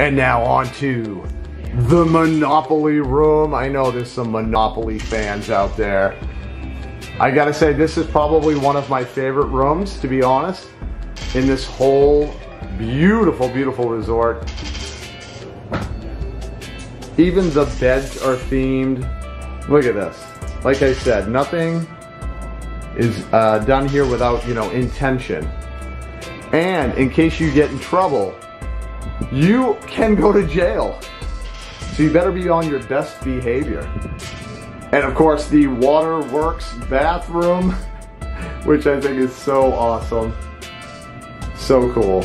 And now on to the Monopoly room. I know there's some Monopoly fans out there. I gotta say, this is probably one of my favorite rooms, to be honest, in this whole beautiful, beautiful resort. Even the beds are themed. Look at this. Like I said, nothing is uh, done here without, you know, intention. And in case you get in trouble, you can go to jail. So you better be on your best behavior. And of course the Waterworks bathroom, which I think is so awesome. So cool.